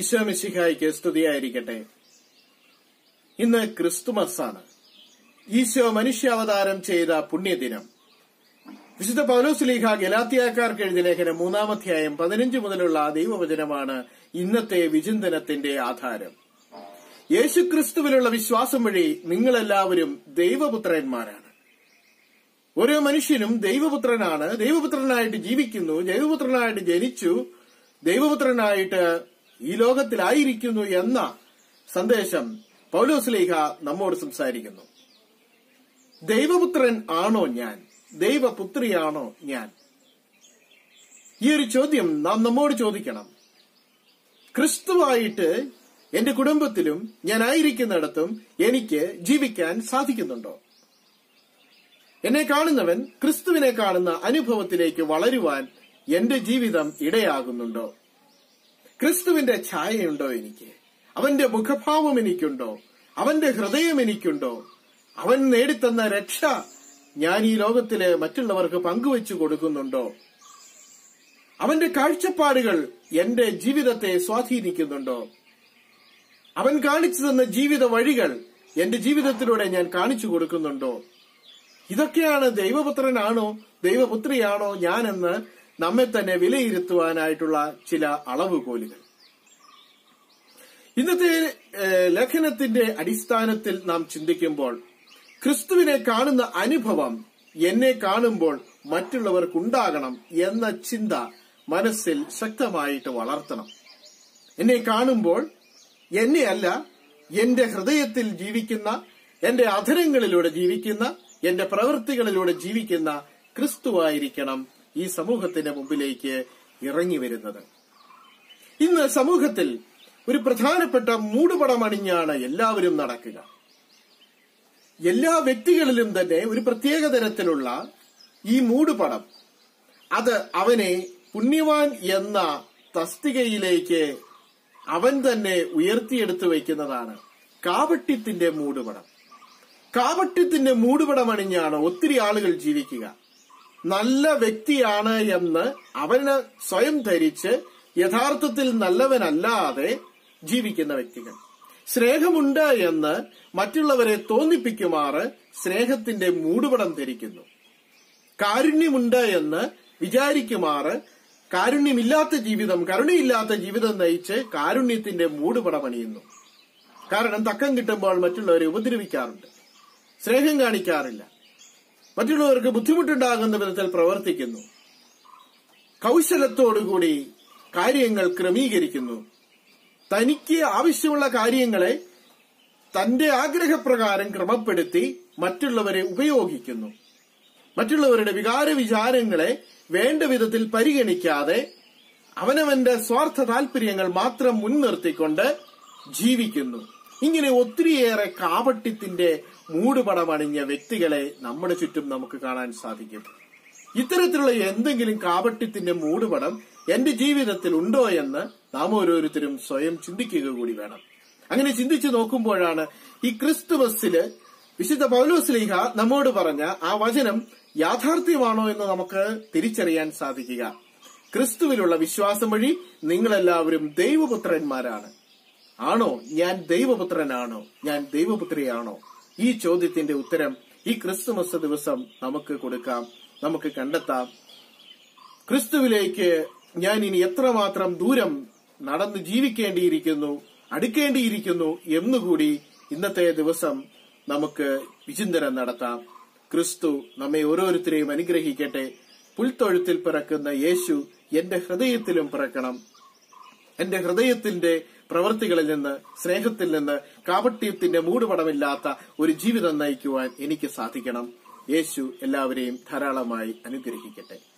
ഈശോമിശിഹായിക്ക് സ്തുതിയായിരിക്കട്ടെ ഇന്ന് ക്രിസ്തുമസ് ആണ് ഈശോ മനുഷ്യാവതാരം ചെയ്ത പുണ്യദിനം. വിശുദ്ധ പൗലോസ്ലീഹ ഗലാത്തിയാക്കാർക്ക് എഴുതിയ ലേഖനം മൂന്നാമധ്യായം പതിനഞ്ച് മുതലുള്ള ദൈവവചനമാണ് ഇന്നത്തെ വിചിന്തനത്തിന്റെ ആധാരം. യേശുക്രിസ്തുവിലുള്ള വിശ്വാസം വഴി നിങ്ങളെല്ലാവരും ദൈവപുത്രന്മാരാണ്. ഓരോ മനുഷ്യനും ദൈവപുത്രനാണ്. ദൈവപുത്രനായിട്ട് ജീവിക്കുന്നു ദൈവപുത്രനായിട്ട് ജനിച്ചു ദൈവപുത്രനായിട്ട് ഈ ലോകത്തിലായിരിക്കുന്നു എന്ന സന്ദേശം പൗലോസ്ലീഹ നമ്മോട് സംസാരിക്കുന്നു. ദൈവപുത്രൻ ആണോ ഞാൻ? ദൈവപുത്രിയാണോ ഞാൻ? ഈ ഒരു ചോദ്യം നാം നമ്മോട് ചോദിക്കണം. ക്രിസ്തുവായിട്ട് എന്റെ കുടുംബത്തിലും ഞാൻ ആയിരിക്കുന്നിടത്തും എനിക്ക് ജീവിക്കാൻ സാധിക്കുന്നുണ്ടോ? എന്നെ കാണുന്നവൻ ക്രിസ്തുവിനെ കാണുന്ന അനുഭവത്തിലേക്ക് വളരുവാൻ എന്റെ ജീവിതം ഇടയാകുന്നുണ്ടോ? ക്രിസ്തുവിന്റെ ഛായയുണ്ടോ എനിക്ക്? അവന്റെ മുഖഭാവം എനിക്കുണ്ടോ? അവന്റെ ഹൃദയം എനിക്കുണ്ടോ? അവൻ നേടിത്തന്ന രക്ഷ ഞാൻ ഈ ലോകത്തിലെ മറ്റുള്ളവർക്ക് പങ്കുവച്ചു കൊടുക്കുന്നുണ്ടോ? അവന്റെ കാഴ്ചപ്പാടുകൾ എന്റെ ജീവിതത്തെ സ്വാധീനിക്കുന്നുണ്ടോ? അവൻ കാണിച്ചു തന്ന ജീവിത വഴികൾ എന്റെ ജീവിതത്തിലൂടെ ഞാൻ കാണിച്ചു കൊടുക്കുന്നുണ്ടോ? ഇതൊക്കെയാണ് ദൈവപുത്രനാണോ ദൈവപുത്രിയാണോ ഞാനെന്ന് നമ്മെ തന്നെ വിലയിരുത്തുവാനായിട്ടുള്ള ചില അളവുകോലുകൾ. ഇന്നത്തെ ലേഖനത്തിന്റെ അടിസ്ഥാനത്തിൽ നാം ചിന്തിക്കുമ്പോൾ ക്രിസ്തുവിനെ കാണുന്ന അനുഭവം എന്നെ കാണുമ്പോൾ മറ്റുള്ളവർക്കുണ്ടാകണം എന്ന ചിന്ത മനസ്സിൽ ശക്തമായിട്ട് വളർത്തണം. എന്നെ കാണുമ്പോൾ എന്നെയല്ല എന്റെ ഹൃദയത്തിൽ ജീവിക്കുന്ന എന്റെ അധരങ്ങളിലൂടെ ജീവിക്കുന്ന എന്റെ പ്രവൃത്തികളിലൂടെ ജീവിക്കുന്ന ക്രിസ്തുവായിരിക്കണം ഈ സമൂഹത്തിന്റെ മുമ്പിലേക്ക് ഇറങ്ങി വരുന്നത്. ഇന്ന് സമൂഹത്തിൽ ഒരു പ്രധാനപ്പെട്ട മൂടുപടമണിഞ്ഞാണ് എല്ലാവരും നടക്കുക. എല്ലാ വ്യക്തികളിലും തന്നെ ഒരു പ്രത്യേക തരത്തിലുള്ള ഈ മൂടുപടം അത് അവനെ പുണ്യവാൻ എന്ന തസ്തികയിലേക്ക് അവൻ തന്നെ ഉയർത്തിയെടുത്തു വയ്ക്കുന്നതാണ് കാവട്ട്യത്തിന്റെ മൂടുപടം. കാവട്ട്യത്തിന്റെ മൂടുപടമണിഞ്ഞാണ് ഒത്തിരി ആളുകൾ ജീവിക്കുക. നല്ല വ്യക്തിയാണ് എന്ന് അവന് സ്വയം ധരിച്ച് യഥാർത്ഥത്തിൽ നല്ലവനല്ലാതെ ജീവിക്കുന്ന വ്യക്തികൾ. സ്നേഹമുണ്ട് എന്ന് മറ്റുള്ളവരെ തോന്നിപ്പിക്കുമാറ് സ്നേഹത്തിന്റെ മൂടുപടം ധരിക്കുന്നു. കാരുണ്യമുണ്ട് എന്ന് വിചാരിക്കുമാറ് കാരുണ്യമില്ലാത്ത ജീവിതം കരുണയില്ലാത്ത ജീവിതം നയിച്ച് കാരുണ്യത്തിന്റെ മൂടുപടം അണിയുന്നു. കാരണം തക്കം കിട്ടുമ്പോൾ മറ്റുള്ളവരെ ഉപദ്രവിക്കാറുണ്ട്. സ്നേഹം കാണിക്കാറില്ല. മറ്റുള്ളവർക്ക് ബുദ്ധിമുട്ടുണ്ടാകുന്ന വിധത്തിൽ പ്രവർത്തിക്കുന്നു. കൗശലത്തോടുകൂടി കാര്യങ്ങൾ ക്രമീകരിക്കുന്നു. തനിക്ക് ആവശ്യമുള്ള കാര്യങ്ങളെ തന്റെ ആഗ്രഹപ്രകാരം ക്രമപ്പെടുത്തി മറ്റുള്ളവരെ ഉപയോഗിക്കുന്നു. മറ്റുള്ളവരുടെ വികാര വിചാരങ്ങളെ വേണ്ട വിധത്തിൽ പരിഗണിക്കാതെ അവനവന്റെ സ്വാർത്ഥ താൽപര്യങ്ങൾ മാത്രം മുൻനിർത്തിക്കൊണ്ട് ജീവിക്കുന്നു. ഇങ്ങനെ ഒത്തിരിയേറെ കാപട്യത്തിന്റെ മൂടുപടമണിഞ്ഞ വ്യക്തികളെ നമ്മുടെ ചുറ്റും നമുക്ക് കാണാൻ സാധിക്കും. ഇത്തരത്തിലുള്ള എന്തെങ്കിലും കാപട്യത്തിന്റെ മൂടുപടം എന്റെ ജീവിതത്തിൽ ഉണ്ടോ എന്ന് നാം ഓരോരുത്തരും സ്വയം ചിന്തിക്കുക കൂടി വേണം. അങ്ങനെ ചിന്തിച്ചു നോക്കുമ്പോഴാണ് ഈ ക്രിസ്തുവസിൽ വിശുദ്ധ പൗലോസ്ലീഹ നമ്മോട് പറഞ്ഞ ആ വചനം യാഥാർത്ഥ്യമാണോ എന്ന് നമുക്ക് തിരിച്ചറിയാൻ സാധിക്കുക. ക്രിസ്തുവിലുള്ള വിശ്വാസം വഴി നിങ്ങളെല്ലാവരും ദൈവപുത്രന്മാരാണ്. ആണോ? ഞാൻ ദൈവപുത്രനാണോ? ഞാൻ ദൈവപുത്രിയാണോ? ഈ ചോദ്യത്തിന്റെ ഉത്തരം ഈ ക്രിസ്തുമസ് ദിവസം നമുക്ക് കൊടുക്കാം. നമുക്ക് കണ്ടെത്താം. ക്രിസ്തുവിലേക്ക് ഞാൻ ഇനി എത്രമാത്രം ദൂരം നടന്നു ജീവിക്കേണ്ടിയിരിക്കുന്നു അടുക്കേണ്ടിയിരിക്കുന്നു എന്നുകൂടി ഇന്നത്തെ ദിവസം നമുക്ക് വിചിന്തനം നടത്താം. ക്രിസ്തു നമ്മെ ഓരോരുത്തരെയും അനുഗ്രഹിക്കട്ടെ. പുൽത്തൊഴുത്തിൽ പിറക്കുന്ന യേശു എന്റെ ഹൃദയത്തിലും പിറക്കണം. എന്റെ ഹൃദയത്തിന്റെ പ്രവൃത്തികളിൽ നിന്ന് സ്നേഹത്തിൽ നിന്ന് കാപട്യത്തിന്റെ മൂടുപടമില്ലാത്ത ഒരു ജീവിതം നയിക്കുവാൻ എനിക്ക് സാധിക്കണം. യേശു എല്ലാവരെയും ധാരാളമായി അനുഗ്രഹിക്കട്ടെ.